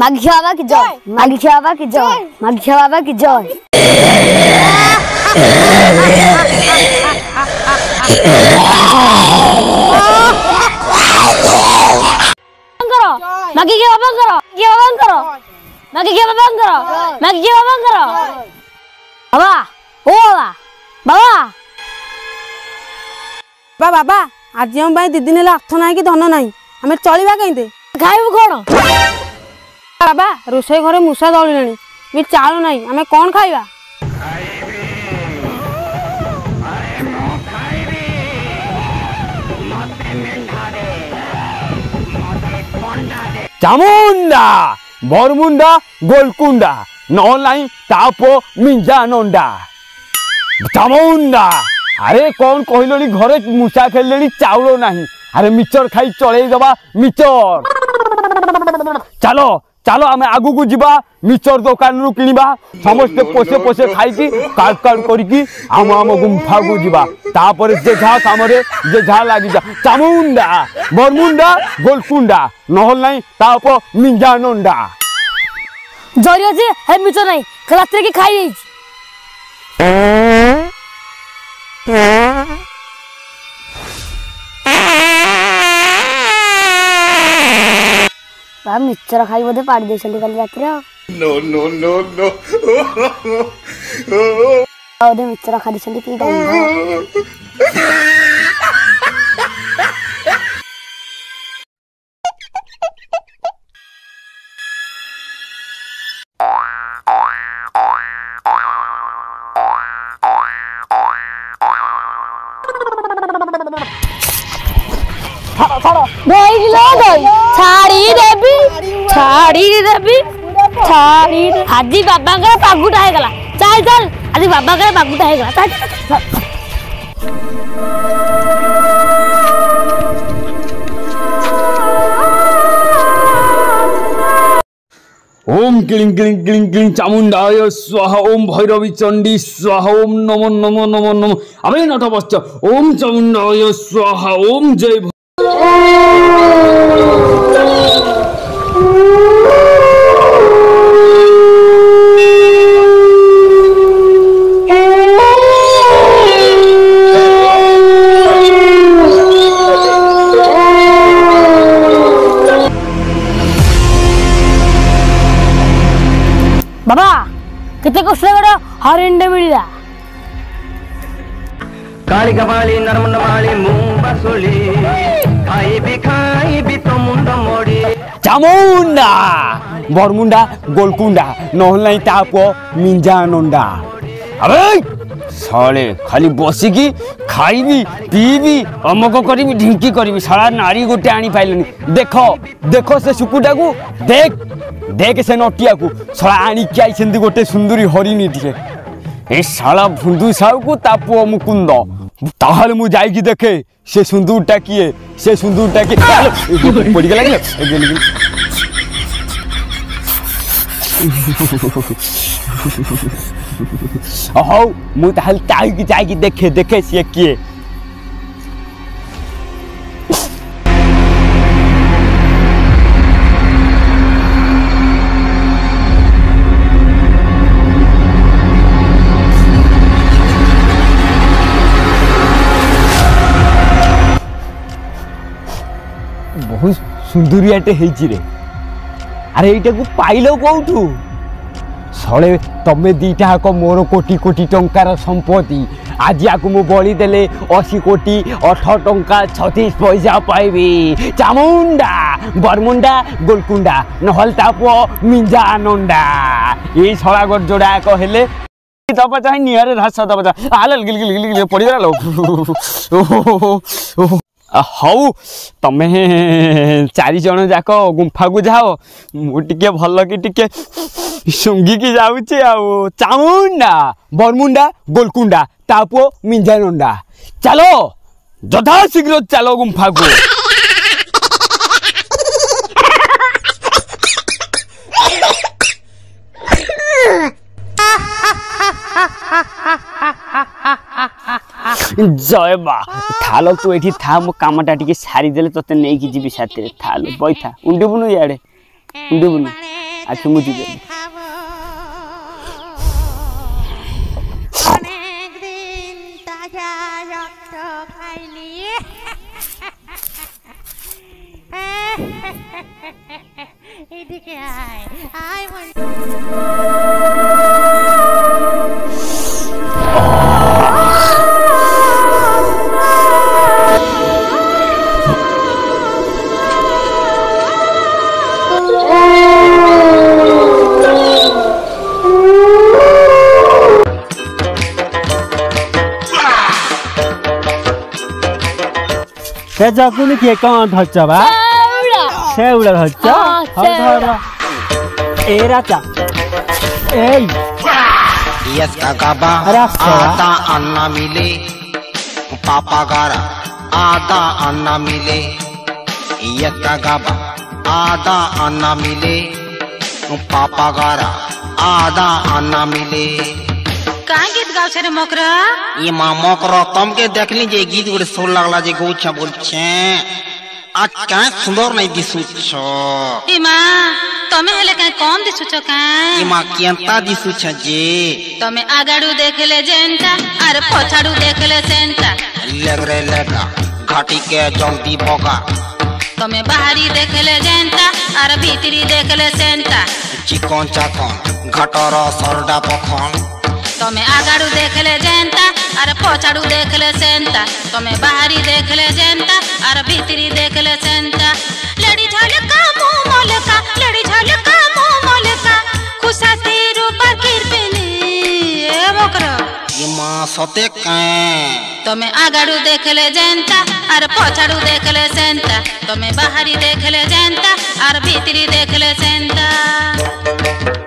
মাগি বাবা কি জয় মাগি বাবা কি জয় মাগি বাবা কি জয় মাগি কে বাবা করো বাবা ও বাবা বাবা বাবা ଆଜି ଆମ ପାଇଁ ଦୁଇ ଦିନ ହେଲା ଅର୍ଥ ନାହିଁ କି ଧନ ନାହିଁ ଆମେ ଚଳିବା କେମିତି ଖାଇବୁ କ'ଣ ବାବା ରୋଷେଇ ଘରେ ମୂଷା ଦଳିଲେଣି ବି ଚାଉଳ ନାହିଁ ଆମେ କ'ଣ ଖାଇବା ଚାମୁଣ୍ଡା ବରମୁଣ୍ଡା ଗୋଲକୁଣ୍ଡା ନହେଲେ ନାହିଁ ତାପ ମିଞ୍ଜାନଣ୍ଡା ଚାମୁଣ୍ଡା আরে কোন কহিলি ঘরে মুসা খেললি চাউল না আরে মিচর খাই চলাই দেবা মিচর চালো ଚାଲ ଆମେ ଆଗକୁ ଯିବା ମିଚର ଦୋକାନରୁ କିଣିବା ସମସ୍ତେ ପୋଷେ ପୋଷେ ଖାଇକି କାଟ କାଟ କରିକି ଆମ ଆମ ଗୁମ୍ଫାକୁ ଯିବା ତାପରେ ଯେ ଯାହା କାମରେ ଯେ ଯାହା ଲାଗିଯା ଚାମୁଣ୍ଡା ବରମୁଣ୍ଡା ଗୋଲକୁଣ୍ଡା ନହେଲେ ନାହିଁ ତାପ ମିଞ୍ଜାନଣ୍ଡା ଜରି ଅଛି ହେ ମିଚ ନାହିଁ ରାତିରେ କି ଖାଇ ଯାଇଛି ତା ମିଚର ଖାଇ ବୋଧେ ପାଡ଼ି ଦେଇଛନ୍ତି କାଲି ରାତିରେ ଆଉ ବୋଧେ ମିଚର ଖାଇ ଦେଇଛନ୍ତି କି ଆଜି ବାବାଙ୍କର ପାଗୁଟା ହେଇଗଲା ଚାଲ ଚାଲ ଆଜି ବାବାଙ୍କର ପାଗୁଟା ହେଇଗଲା ଚାଲ ওম ক্লিং ক্লিং ক্লিং ক্লিং চামুণ্ডায় স্বাহ ওম ভৈরবী চণ্ডী স্বাহ ওম নম নম নম নম আমি নটবস্ত্র ওম চামুণ্ডায় স্বাহ ওম জয় बाबा किती कसलं गड हॉरेंड मिळला काली कपाली नर्म नमाली मुंबसुली खाई भी खाई भी तो मुंडा मोड़ी चामुंडा बरमुंडा गोलकुंडा নহलाई तापो मिंजानोंडा अबे साले खाली बसिकी ଖାଇବି ପିଇବି ଅମକ କରିବି ଢିଙ୍କି କରିବି ଶାଳା ନାରୀ ଗୋଟେ ଆଣିପାରିଲେନି ଦେଖ ଦେଖ ସେ ଶୁକୁଟାକୁ ଦେଖ ଦେଖ ସେ ନଟିଆକୁ ଶାଳା ଆଣିକି ଆଇଛନ୍ତି ଗୋଟେ ସୁନ୍ଦରୀ ହରିଣୀ ଟିକେ ଏ ଶାଳା ଭୁନ୍ଦୁ ସାହୁକୁ ତା ପୁଅ ମୁକୁନ୍ଦ তাহলে মু যাইকি দেখে সে সুন্দরটা কিয়ে সে সুন্দরটা কি পড়ি গেল হও মু তাহলে তাইকি যাইকি দেখে দেখে সে কিয়ে ସୁନ୍ଦୁରିଆଟେ ହେଇଛି ରେ ଆରେ ଏଇଟାକୁ ପାଇଲ କେଉଁଠୁ ଶଳେ ତମେ ଦୁଇଟା ଯାକ ମୋର କୋଟି କୋଟି ଟଙ୍କାର ସମ୍ପତ୍ତି ଆଜି ଆକୁ ମୁଁ ବଳି ଦେଲେ ଅଶୀ କୋଟି ଅଠର ଟଙ୍କା ଛତିଶ ପଇସା ପାଇବି ଚାମୁଣ୍ଡା ବରମୁଣ୍ଡା ଗୋଲକୁଣ୍ଡା ନହେଲେ ତା ପୁଅ ମିଞ୍ଜା ଆନନ୍ଦା ଏଇ ଶଳା ଗର୍ଜୋଡ଼ା ଯାକ ହେଲେ तपाईँ चाहिँ निहारेर राख्छ तपाईँ चाहिँ हाल गिल गिल गिल गिल पढिरहेको ହଉ ତମେ ଚାରିଜଣ ଯାକ ଗୁମ୍ଫାକୁ ଯାଅ ମୁଁ ଟିକେ ଭଲକି କି ଟିକେ ଶୁଙ୍ଘିକି ଯାଉଛି ଆଉ ଚାମୁଣ୍ଡା ବରମୁଣ୍ଡା ଗୋଲକୁଣ୍ଡା ତା ପୁଅ ମିଞ୍ଜାନଣ୍ଡା ଚାଲ ଯଥା ଶୀଘ୍ର ଚାଲ ଗୁମ୍ଫାକୁ জয় বা থালো ତୁ ଏଠି ଥା ମୋ କାମଟା ଟିକେ ସାରିଦେଲେ ତୋତେ ନେଇକି ଯିବି ସାଥିରେ ଥାଲୋ ବଇଥା ଉଣ୍ଡିବୁନୁ ଇଆଡ଼େ ଉଣ୍ଡିବୁନୁ ଆଖି ମୁଁ ଯିବି এদিকে আয় আয় कुनी के তেজাকুনি কে কোন सेउडा धच्चा শেউড়া ধরছ ए राजा ए यस काका बा आता अन्ना मिले पापा गारा आता अन्ना मिले यस काका बा आता अन्ना मिले पापा गारा आधा आना मिले का गीत गाओ छे रे मकरा ये मां मकरा तुमके देखली जे गीत गुड़ सुर लागला जे गोछा बोल छे आज का सुंदर नहीं दिसु छो ए मां तमे हेले का कम दिसु छो का ए मां केंता दिसु छ जे तमे आगाड़ू देखले जेंता अरे पछाड़ू देखले सेंता लग रे लगा घाटी के जल्दी भोगा तमे बाहरी देखले जेंता अरे भीतरी देखले सेंता चिकन चाकन घटर सरडा पखन तुम्हें आगाड़ू देख ले जेनता अरे पोचाड़ू देख ले सेनता तुम्हें बाहरी देख ले जेनता अरे भीतरी देख ले सेनता लड़ी झलका मुंह मलका लड़ी झलका मुंह मलका खुशा तेर ऊपर गिर पेले ए मकर ये मां सते का तुम्हें आगाड़ू देख ले जेनता अरे पोचाड़ू देख ले सेनता तुम्हें बाहरी देख ले जेनता अरे भीतरी देख ले सेनता